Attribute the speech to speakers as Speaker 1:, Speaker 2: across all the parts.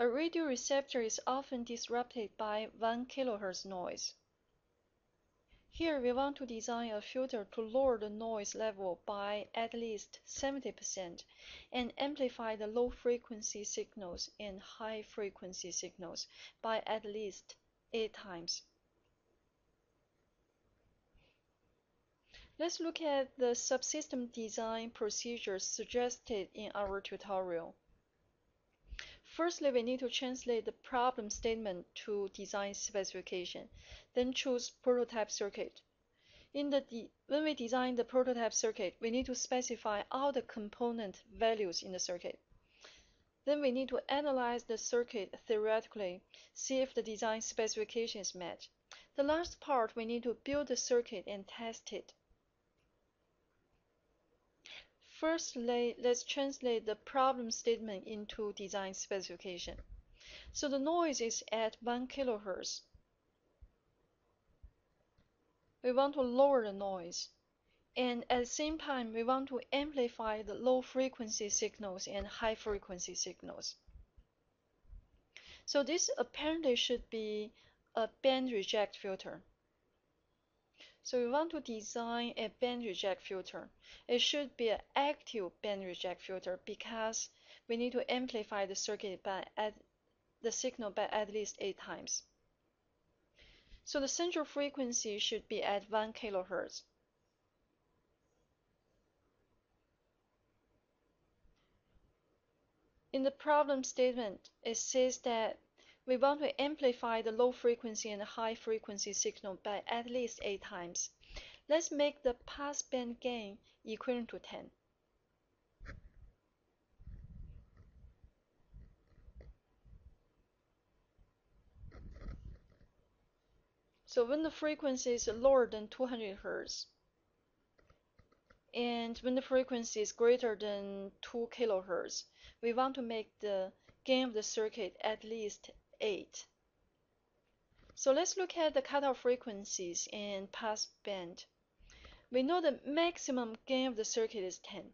Speaker 1: A radio receptor is often disrupted by 1 kHz noise. Here we want to design a filter to lower the noise level by at least 70% and amplify the low frequency signals and high frequency signals by at least 8 times. Let's look at the subsystem design procedures suggested in our tutorial. Firstly, we need to translate the problem statement to design specification, then choose prototype circuit. In the when we design the prototype circuit, we need to specify all the component values in the circuit. Then we need to analyze the circuit theoretically, see if the design specification is met. The last part, we need to build the circuit and test it. Firstly, let's translate the problem statement into design specification. So the noise is at 1 kHz. We want to lower the noise. And at the same time, we want to amplify the low frequency signals and high frequency signals. So this apparently should be a band reject filter. So we want to design a band reject filter. It should be an active band reject filter because we need to amplify the circuit by at the signal by at least 8 times. So the central frequency should be at 1 kHz. In the problem statement, it says that we want to amplify the low frequency and high frequency signal by at least 8 times. Let's make the passband gain equivalent to 10. So when the frequency is lower than 200 Hz, and when the frequency is greater than 2 kHz, we want to make the gain of the circuit at least 8. So let's look at the cutoff frequencies and pass band. We know the maximum gain of the circuit is 10.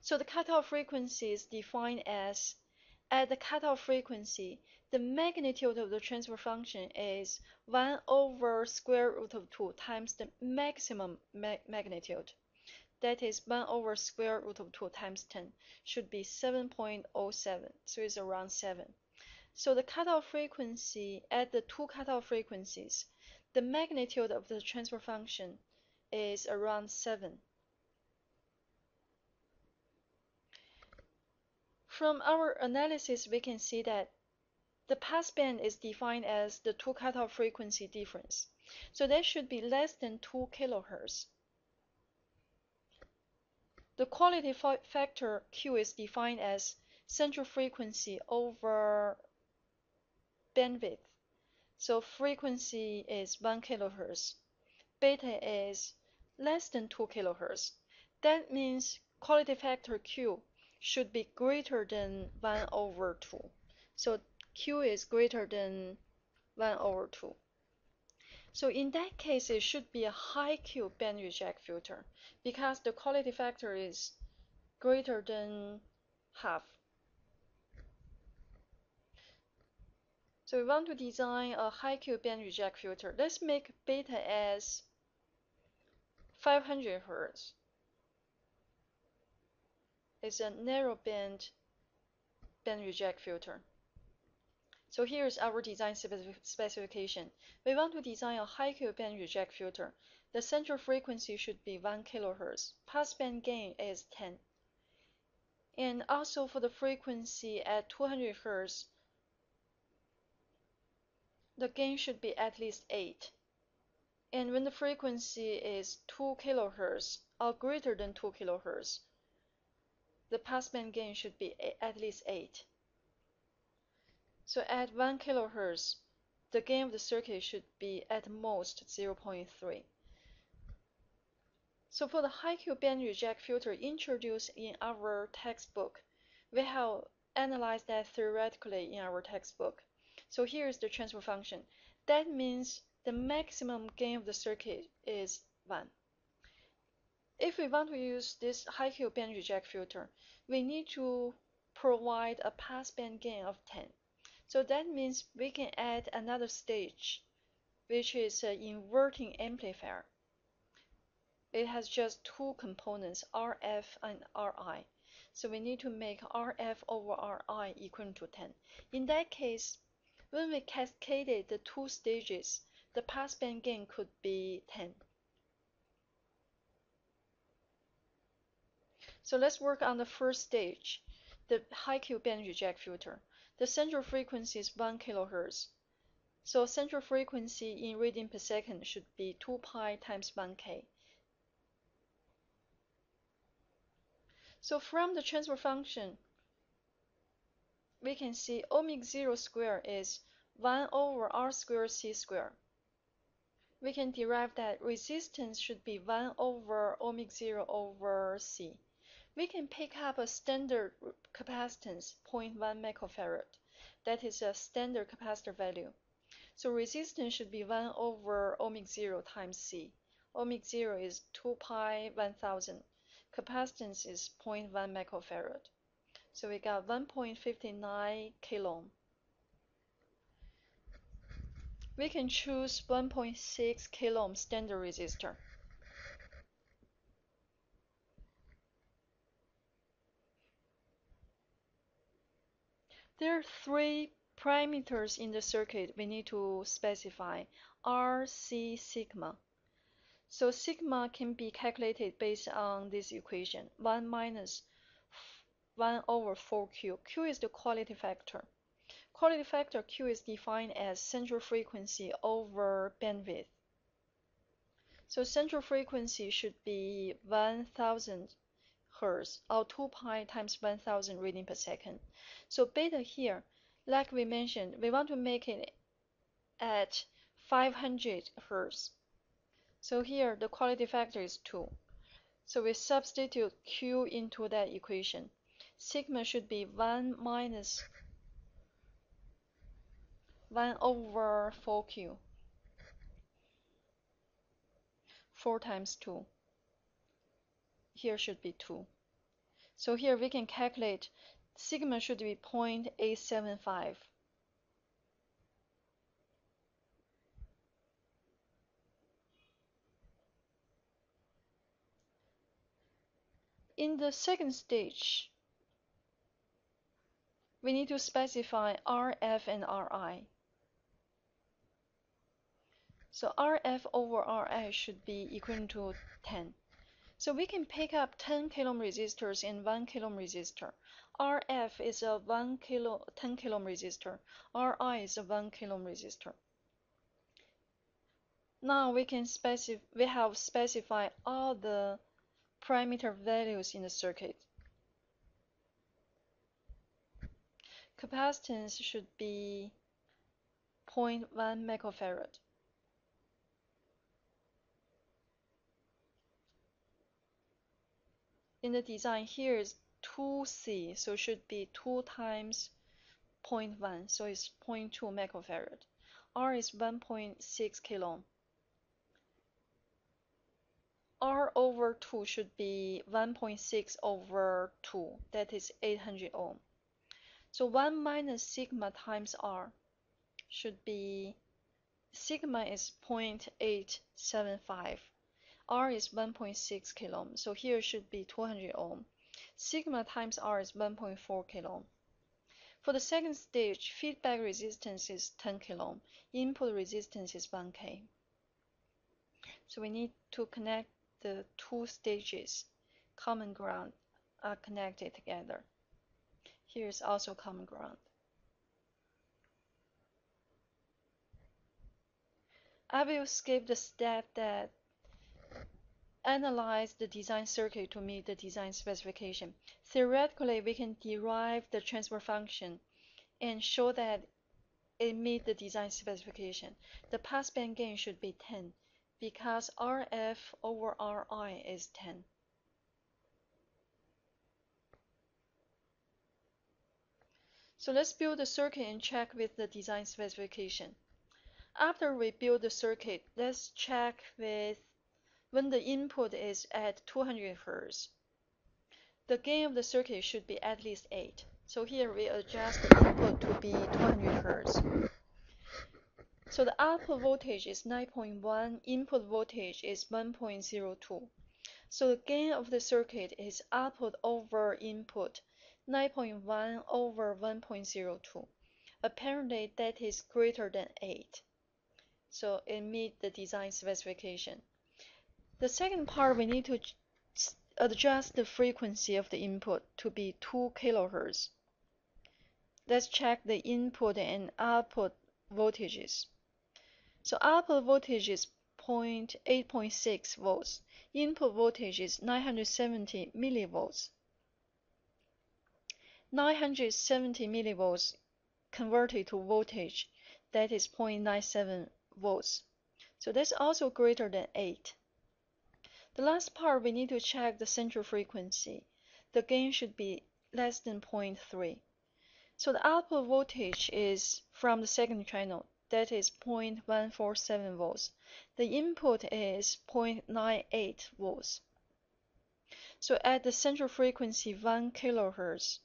Speaker 1: So the cutoff frequency is defined as at the cutoff frequency, the magnitude of the transfer function is 1 over square root of 2 times the maximum ma magnitude. That is 1 over square root of 2 times 10 should be 7.07, so it's around 7. So the cutoff frequency at the two cutoff frequencies, the magnitude of the transfer function is around 7. From our analysis, we can see that the passband is defined as the two cutoff frequency difference. So that should be less than 2 kilohertz. The quality factor Q is defined as central frequency over bandwidth. So frequency is 1 kilohertz. Beta is less than 2 kilohertz. That means quality factor Q should be greater than 1 over 2. So Q is greater than 1 over 2. So in that case, it should be a high Q band reject filter because the quality factor is greater than half. So we want to design a high Q band reject filter. Let's make beta as 500 Hz. It's a narrow band band reject filter. So here's our design specification. We want to design a high Q band reject filter. The central frequency should be 1 kHz. Passband gain is 10. And also for the frequency at 200 Hz, the gain should be at least 8. And when the frequency is 2 kHz or greater than 2 kHz, the passband gain should be at least 8. So at 1 kHz, the gain of the circuit should be at most 0.3. So for the high Q band reject filter introduced in our textbook, we have analyzed that theoretically in our textbook. So here is the transfer function. That means the maximum gain of the circuit is 1. If we want to use this high Q band reject filter, we need to provide a passband gain of 10. So that means we can add another stage, which is an inverting amplifier. It has just two components, RF and RI. So we need to make RF over RI equal to 10. In that case, when we cascaded the two stages, the passband gain could be 10. So let's work on the first stage, the high Q band reject filter. The central frequency is 1 kHz. So central frequency in radian per second should be 2 pi times 1k. So from the transfer function, we can see omega 0 square is 1 over r squared c squared. We can derive that resistance should be 1 over omega 0 over c. We can pick up a standard capacitance 0.1 microfarad. That is a standard capacitor value. So resistance should be 1 over omega 0 times c. Omega 0 is 2 pi 1000. Capacitance is 0.1 microfarad. So we got 1.59 kilo ohm. We can choose 1.6 kilo ohm standard resistor. There are three parameters in the circuit we need to specify, R, C, sigma. So sigma can be calculated based on this equation, 1 minus 1 over 4Q. Q is the quality factor. Quality factor Q is defined as central frequency over bandwidth. So central frequency should be 1000 hertz or 2 pi times 1000 radian per second. So beta here, like we mentioned, we want to make it at 500 hertz. So here the quality factor is 2. So we substitute Q into that equation. Sigma should be 1 minus 1 over 4Q. 4 times 2 here should be 2. So here we can calculate sigma should be 0.875. In the second stage, we need to specify RF and RI. So RF over RI should be equal to 10. So we can pick up 10 kilo resistors and 1 kilo resistor. RF is a 1 kilo 10 kilo resistor. RI is a 1 kilo resistor. Now we can specify we have specified all the parameter values in the circuit. Capacitance should be 0.1 microfarad. in the design here is 2C, so it should be 2 times 0.1, so it's 0.2 microfarad. R is 1.6 kilo. R over 2 should be 1.6 over 2, that is 800 ohm. So 1 minus sigma times R should be, sigma is 0.875 R is 1.6 kilo ohm, so here should be 200 ohm. Sigma times R is 1.4 kilo ohm. For the second stage, feedback resistance is 10 kilo ohm, input resistance is 1K. So we need to connect the two stages, common ground, are connected together. Here is also common ground. I will skip the step that analyze the design circuit to meet the design specification. Theoretically, we can derive the transfer function and show that it meets the design specification. The passband gain should be 10 because RF over RI is 10. So let's build the circuit and check with the design specification. After we build the circuit, let's check with when the input is at 200 Hz. The gain of the circuit should be at least 8. So here we adjust the input to be 200 Hertz. So the output voltage is 9.1, input voltage is 1.02. So the gain of the circuit is output over input, 9.1 over 1.02. Apparently that is greater than 8. So it meets the design specification. The second part we need to adjust the frequency of the input to be 2 kilohertz. Let's check the input and output voltages. So output voltage is 8.6 volts. Input voltage is 970 millivolts. 970 millivolts converted to voltage, that is 0.97 volts. So that's also greater than 8. The last part we need to check the central frequency. The gain should be less than 0.3. So the output voltage is from the second channel, that is 0.147 volts. The input is 0.98 volts. So at the central frequency 1 kilohertz,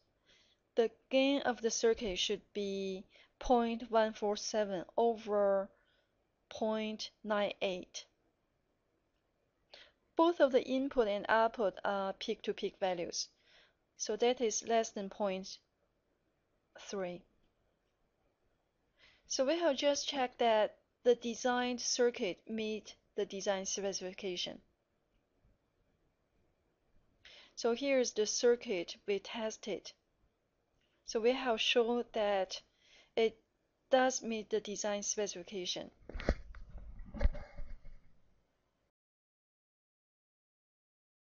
Speaker 1: the gain of the circuit should be 0.147 over 0.98. Both of the input and output are peak-to-peak -peak values, so that is less than 0.3. 3. So we have just checked that the designed circuit meet the design specification. So here's the circuit we tested. So we have shown that it does meet the design specification.